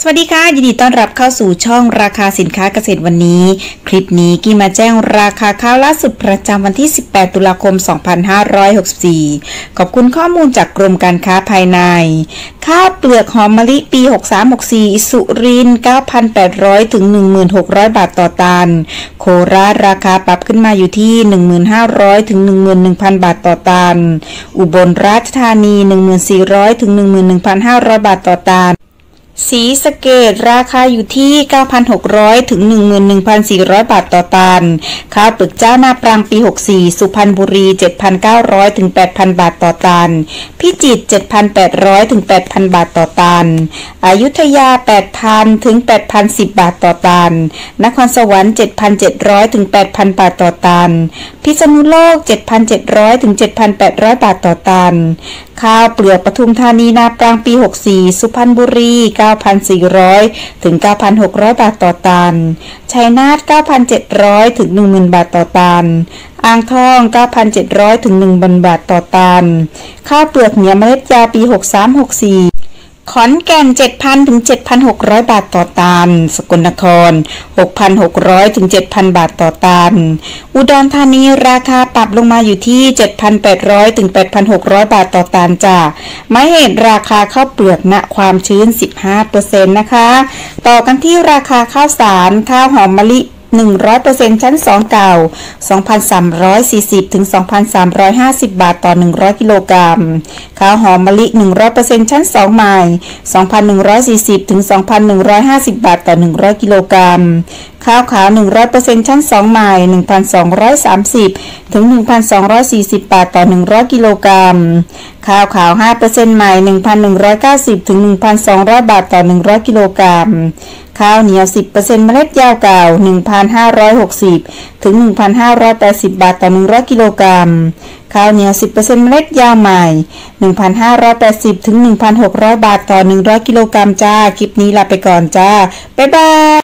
สวัสดีค่ะ ยินดีต้อนรับเข้าสู่ช่องราคาสินค้าเกษตรวันนี้ คลิปนี้กี้มาแจ้งราคาข้าวล่าสุดประจำวันที่ 18 ตุลาคม 2564 ขอบคุณข้อมูลจากกรมการค้าภายใน ข้าวเปลือกหอมมะลิปี 6364 สุรินทร์9,800 ถึง 1,600 บาทต่อตัน โคราชราคาปรับขึ้นมาอยู่ที่ 1,500 ถึง 11,000 บาทต่อตัน อุบลราชธานี 1,400 ถึง 11,500 บาทต่อตัน สีสเกตราคาอยู่ที่ 9,600 ถึง 11,400 บาทต่อตัน ข้าวปึกเจ้าหน้าปรางปี 64 สุพรรณบุรี 7,900 ถึง 8,000 บาทต่อตัน พิจิตร 7,800 ถึง 8,000 บาทต่อตัน อยุธยา 8,000 ถึง 8,010 บาทต่อตัน นครสวรรค์ 7,700 ถึง 8,000 บาทต่อตัน พิษณุโลก 7,700 ถึง 7,800 บาทต่อตัน ข้าวเปลือกปทุมธานีนาปรางปี 64 สุพรรณบุรี9,400 ถึง 9,600 บาทต่อตัน ชัยนาท 9,700 ถึง 10,000 บาทต่อตัน อ่างทอง 9,700 ถึง 1,000 บาทต่อตัน ข้าวเปลือกเหนียวเมล็ดยาปี 6364 ขอนแก่น 7,000 ถึง 7,600 บาทต่อตัน สกลนคร 6,600 ถึง 7,000 บาทต่อตัน อุดรธานีราคาปรับลงมาอยู่ที่ 7,800 ถึง 8,600 บาทต่อตันจ้ะไม่เห็นราคาข้าวเปลือกณความชื้น 15%นะคะ ต่อกันที่ราคาข้าวสารข้าวหอมมะลิ 100%ชั้น 2 เก่า 2,340 ถึง 2,350 บาทต่อ 100 กิโลกรัม ข้าวหอมมะลิ 100%ชั้น 2 ใหม่ 2,140 ถึง 2,150 บาทต่อ 100 กิโลกรัม ข้าวขาว 100%ชั้น 2 ใหม่ 1,230 ถึง 1,240 บาทต่อ 100 กิโลกรัม ข้าวขาว 5%ใหม่ 1,190 ถึง 1,200 บาทต่อ 100 กิโลกรัม ข้าวเหนียว 10%เมล็ดยาวเก่า 1,560 ถึง 1,580 บาทต่อ 100 กิโลกรัม ข้าวเหนียว 10%เมล็ดยาวใหม่ 1,580 ถึง 1,600 บาทต่อ 100 กิโลกรัมจ้า คลิปนี้ลาไปก่อนจ้า บ๊ายบาย